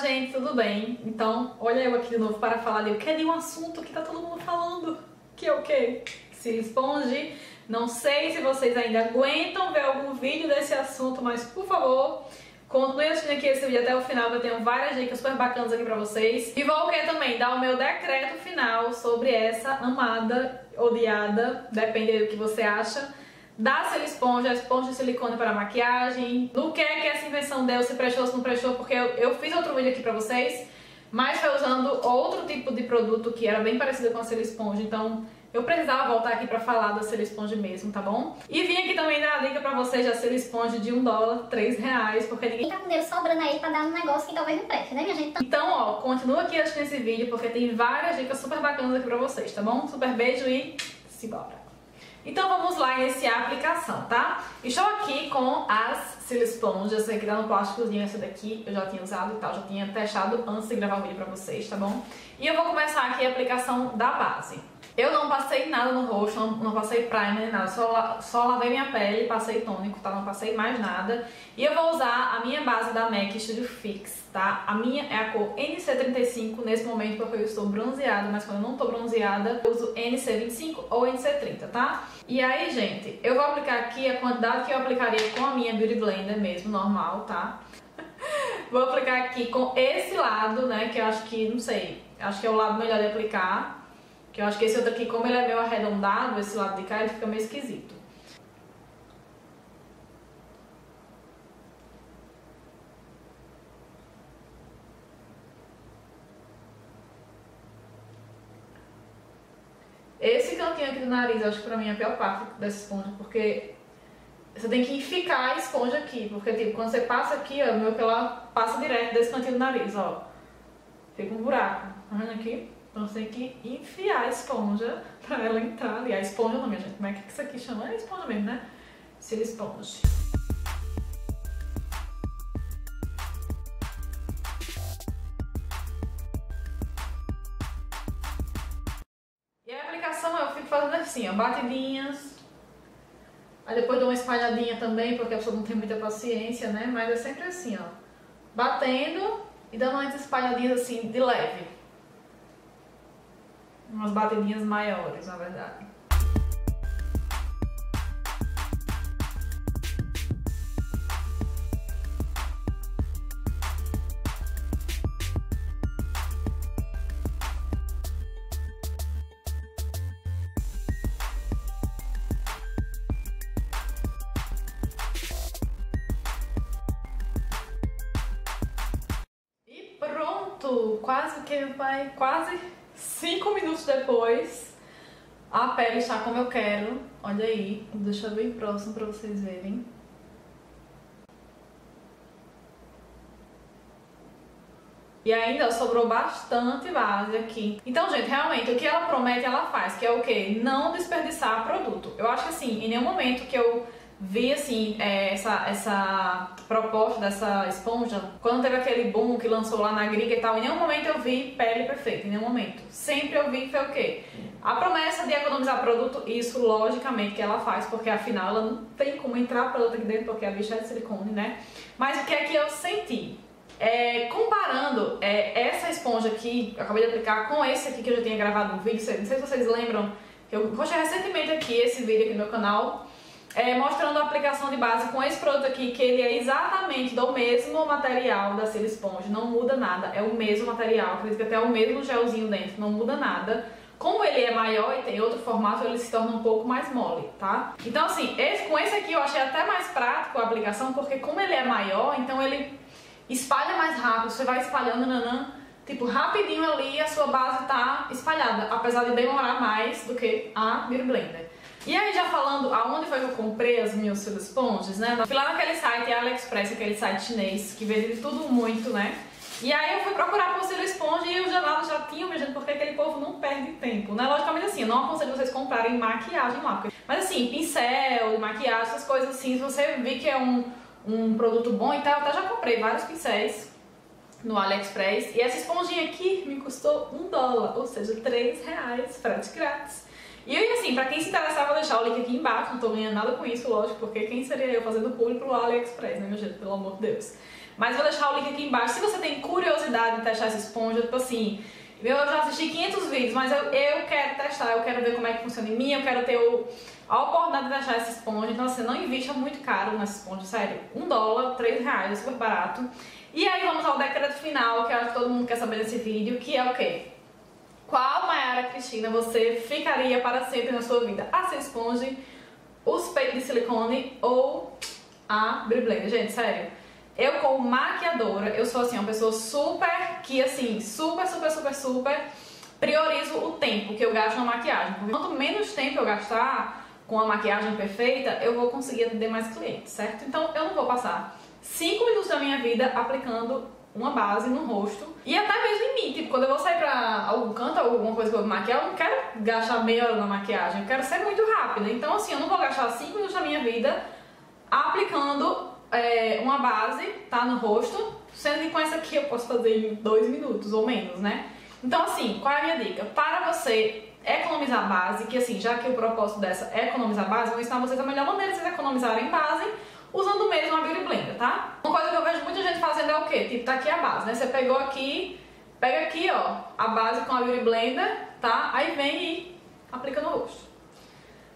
gente, tudo bem? Então, olha eu aqui de novo para falar de, que é de um assunto que tá todo mundo falando, que é o quê? Se esponge. Não sei se vocês ainda aguentam ver algum vídeo desse assunto, mas por favor, continue assistindo aqui esse vídeo até o final, que eu tenho várias dicas super bacanas aqui pra vocês. E vou querer também dar o meu decreto final sobre essa amada, odiada, depende do que você acha, da Cel Esponja, a esponja de silicone para maquiagem, no que é que essa invenção deu, se prestou, se não prestou, porque eu, eu fiz outro vídeo aqui pra vocês, mas foi usando outro tipo de produto que era bem parecido com a Cel Esponja, então eu precisava voltar aqui pra falar da Cel Esponja mesmo, tá bom? E vim aqui também dar a dica pra vocês da Cel Esponja de 1 dólar, 3 reais, porque ninguém tá com dinheiro sobrando aí pra dar um negócio que talvez não preste, né minha gente? Então, ó, continua aqui assistindo esse vídeo, porque tem várias dicas super bacanas aqui pra vocês, tá bom? Super beijo e simbora! Então vamos lá iniciar a aplicação, tá? Estou aqui com as Sil Esponjas, aqui dá no plásticozinho essa daqui, eu já tinha usado e tal, já tinha testado antes de gravar o vídeo pra vocês, tá bom? E eu vou começar aqui a aplicação da base. Eu não passei nada no rosto, não, não passei primer nem nada, só, só lavei minha pele, passei tônico, tá? Não passei mais nada. E eu vou usar a minha base da MAC Studio Fix, tá? A minha é a cor NC35 nesse momento porque eu estou bronzeada, mas quando eu não tô bronzeada, eu uso NC25 ou NC30, tá? E aí, gente, eu vou aplicar aqui a quantidade que eu aplicaria com a minha Beauty Blender mesmo, normal, tá? vou aplicar aqui com esse lado, né, que eu acho que, não sei, acho que é o lado melhor de aplicar. Que eu acho que esse outro aqui, como ele é meio arredondado, esse lado de cá, ele fica meio esquisito. Esse cantinho aqui do nariz, acho que pra mim é a pior parte dessa esponja, porque você tem que ficar a esponja aqui, porque tipo, quando você passa aqui, ó, meu que ela passa direto desse cantinho do nariz, ó. Fica um buraco. Tá vendo aqui? Então você tem que enfiar a esponja pra ela entrar ali. A esponja não, minha gente. Como é que isso aqui chama? É esponja mesmo, né? Cílio esponja. E a aplicação eu fico fazendo assim, ó, batidinhas. Aí depois dou uma espalhadinha também, porque a pessoa não tem muita paciência, né? Mas é sempre assim, ó. Batendo e dando umas espalhadinhas assim, de leve umas batidinhas maiores, na verdade. E pronto! Quase que vai, quase Cinco minutos depois, a pele está como eu quero. Olha aí, deixa eu bem próximo para vocês verem. E ainda sobrou bastante base aqui. Então, gente, realmente, o que ela promete, ela faz. Que é o quê? Não desperdiçar produto. Eu acho que, assim, em nenhum momento que eu vi assim é, essa, essa proposta dessa esponja quando teve aquele boom que lançou lá na gringa e tal em nenhum momento eu vi pele perfeita em nenhum momento. Sempre eu vi foi o quê? A promessa de economizar produto isso logicamente que ela faz porque afinal ela não tem como entrar produto aqui dentro porque a bicha é de silicone né? Mas o que é que eu senti? É, comparando é, essa esponja aqui, eu acabei de aplicar, com esse aqui que eu já tinha gravado no vídeo, não sei se vocês lembram, eu postei recentemente aqui esse vídeo aqui no meu canal, é, mostrando a aplicação de base com esse produto aqui, que ele é exatamente do mesmo material da Sil Esponja, não muda nada, é o mesmo material, acredito que até o mesmo gelzinho dentro, não muda nada. Como ele é maior e tem outro formato, ele se torna um pouco mais mole, tá? Então assim, esse, com esse aqui eu achei até mais prático a aplicação, porque como ele é maior, então ele espalha mais rápido, você vai espalhando, nanã, tipo, rapidinho ali a sua base tá espalhada, apesar de demorar mais do que a Beauty Blender. E aí já falando aonde foi que eu comprei as minhas cílios esponjas, né? Fui lá naquele site AliExpress, aquele site chinês, que vende tudo muito, né? E aí eu fui procurar por cílio esponja e já lá já tinha, minha gente, porque aquele povo não perde tempo, né? Logicamente assim, eu não aconselho vocês comprarem maquiagem lá, porque... mas assim, pincel, maquiagem, essas coisas assim, se você vir que é um, um produto bom e tal, eu até já comprei vários pincéis no AliExpress e essa esponjinha aqui me custou um dólar, ou seja, três reais, frete grátis. E aí, assim, pra quem se interessar, vou deixar o link aqui embaixo, não tô ganhando nada com isso, lógico, porque quem seria eu fazendo público pro AliExpress, né, meu gente, pelo amor de Deus. Mas vou deixar o link aqui embaixo. Se você tem curiosidade de testar essa esponja, tipo assim, eu já assisti 500 vídeos, mas eu, eu quero testar, eu quero ver como é que funciona em mim, eu quero ter o, a oportunidade de testar essa esponja. Então, assim, não invista muito caro nessa esponja, sério. Um dólar, três reais, é super barato. E aí vamos ao decreto final, que eu acho que todo mundo quer saber desse vídeo, que é o quê? Qual Mayara Cristina você ficaria para sempre na sua vida? A Sea Esponja, os peitos de silicone ou a Briblender? Gente, sério. Eu, como maquiadora, eu sou assim, uma pessoa super, que assim, super, super, super, super priorizo o tempo que eu gasto na maquiagem. Porque quanto menos tempo eu gastar com a maquiagem perfeita, eu vou conseguir atender mais clientes, certo? Então eu não vou passar 5 minutos da minha vida aplicando uma base no rosto e até mesmo em mim. Tipo, quando eu vou sair pra algum canto, alguma coisa que eu vou maquiar, eu não quero gastar meia hora na maquiagem, eu quero ser muito rápida. Então, assim, eu não vou gastar 5 minutos da minha vida aplicando é, uma base, tá, no rosto, sendo que com essa aqui eu posso fazer em dois minutos ou menos, né? Então, assim, qual é a minha dica? Para você economizar base, que assim, já que o propósito dessa é economizar base, eu vou ensinar vocês a melhor maneira de vocês economizarem base usando mesmo a Beauty Blender, tá? Muita gente fazendo é o quê? Tipo, tá aqui a base, né? Você pegou aqui, pega aqui, ó, a base com a Beauty Blender, tá? Aí vem e aplica no rosto.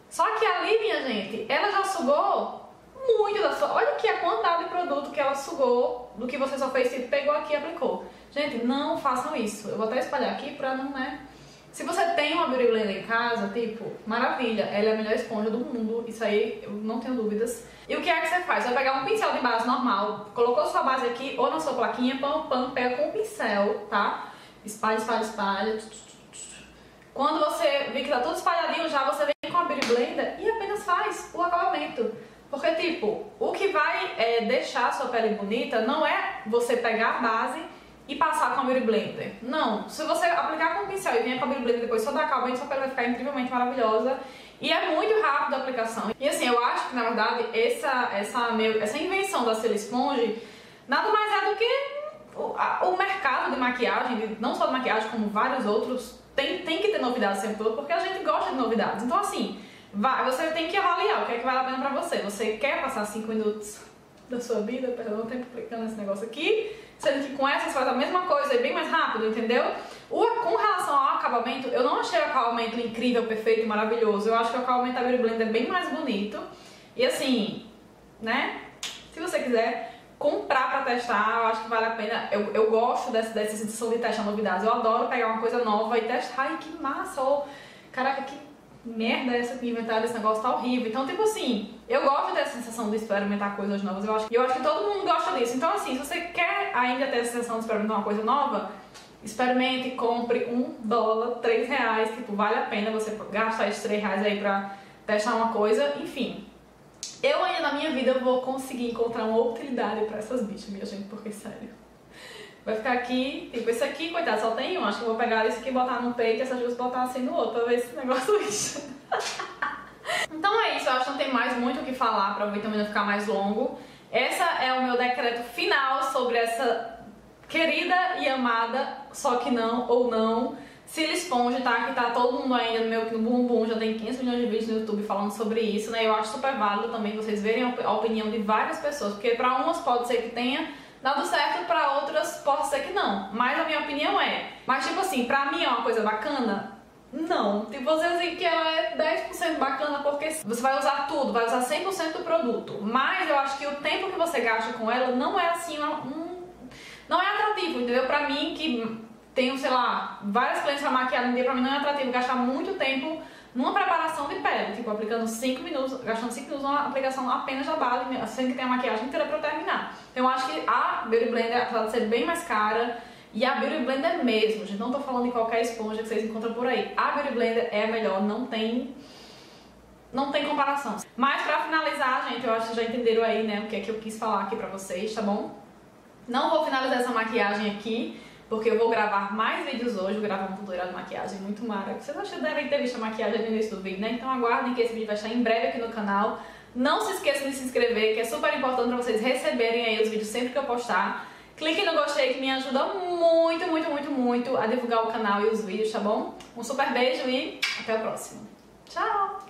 Só que ali, minha gente, ela já sugou muito da sua. Olha aqui a quantidade de produto que ela sugou do que você só fez, tipo, pegou aqui e aplicou. Gente, não façam isso. Eu vou até espalhar aqui pra não, né? Se você tem uma Beauty Blender em casa, tipo, maravilha, ela é a melhor esponja do mundo, isso aí eu não tenho dúvidas. E o que é que você faz? Você vai pegar um pincel de base normal, colocou sua base aqui ou na sua plaquinha, pão, pão, pega com o pincel, tá? Espalha, espalha, espalha. Quando você vê que tá tudo espalhadinho já, você vem com a Beauty Blender e apenas faz o acabamento. Porque, tipo, o que vai é, deixar a sua pele bonita não é você pegar a base e passar com a Beauty Blender. Não, se você aplicar com o pincel e vier com a Beauty Blender depois só dar acabamento, sua pele vai ficar incrivelmente maravilhosa. E é muito rápido a aplicação. E assim, eu acho que na verdade essa, essa, essa invenção da Cera Esponge nada mais é do que o, a, o mercado de maquiagem, não só de maquiagem, como vários outros, tem, tem que ter novidades sempre todo, porque a gente gosta de novidades. Então assim, vai, você tem que avaliar o que é que vale a pena pra você. Você quer passar 5 minutos da sua vida, perdão, tempo aplicando esse negócio aqui, sendo que com essa você faz a mesma coisa e bem mais rápido, entendeu? O, com relação ao acabamento, eu não achei o acabamento incrível, perfeito, maravilhoso. Eu acho que o acabamento da Beauty Blender é bem mais bonito. E assim, né? Se você quiser comprar pra testar, eu acho que vale a pena. Eu, eu gosto dessa, dessa sensação de testar novidades. Eu adoro pegar uma coisa nova e testar. Ai, que massa! Ou, caraca, que merda essa que inventaram esse negócio tá horrível. Então, tipo assim, eu gosto dessa sensação de experimentar coisas novas. Eu acho, eu acho que todo mundo gosta disso. Então, assim, se você quer ainda ter essa sensação de experimentar uma coisa nova, experimente, compre um dólar, três reais. Tipo, vale a pena você gastar esses três reais aí pra testar uma coisa. Enfim, eu ainda na minha vida vou conseguir encontrar uma utilidade pra essas bichas, minha gente, porque sério. Vai ficar aqui, tipo, esse aqui, coitado, só tem um. Acho que eu vou pegar esse aqui e botar no peito e essas duas botar assim no outro pra ver esse negócio lixa. então é isso, eu acho que não tem mais muito o que falar pra o vídeo não ficar mais longo. Essa é o meu decreto final sobre essa querida e amada, só que não ou não, Cília Esponja, tá? Que tá todo mundo ainda no meu no bumbum, já tem 500 milhões de vídeos no YouTube falando sobre isso, né? Eu acho super válido também vocês verem a opinião de várias pessoas, porque pra umas pode ser que tenha dado certo, para outras pode ser que não. Mas a minha opinião é, mas tipo assim, pra mim é uma coisa bacana? Não. Tipo, você assim que ela é 10% bacana porque você vai usar tudo, vai usar 100% do produto. Mas eu acho que o tempo que você gasta com ela não é assim um, não é atrativo, entendeu? Pra mim que tenho, sei lá, várias clientes pra maquiar no dia, pra mim não é atrativo gastar muito tempo numa preparação de pele, tipo, aplicando 5 minutos, gastando 5 minutos numa aplicação apenas da base, sendo que tem a maquiagem inteira pra terminar. Então eu acho que a Beauty Blender, apesar de ser bem mais cara, e a Beauty Blender mesmo, gente, não tô falando de qualquer esponja que vocês encontram por aí. A Beauty Blender é a melhor, não tem não tem comparação. Mas pra finalizar, gente, eu acho que já entenderam aí, né, o que é que eu quis falar aqui pra vocês, tá bom? Não vou finalizar essa maquiagem aqui, porque eu vou gravar mais vídeos hoje, vou gravar um tutorial de maquiagem muito mara. Vocês acho que devem ter visto a maquiagem no início do vídeo, né? Então aguardem que esse vídeo vai estar em breve aqui no canal. Não se esqueçam de se inscrever, que é super importante para vocês receberem aí os vídeos sempre que eu postar. Clique no gostei que me ajuda muito, muito, muito, muito a divulgar o canal e os vídeos, tá bom? Um super beijo e até o próximo. Tchau!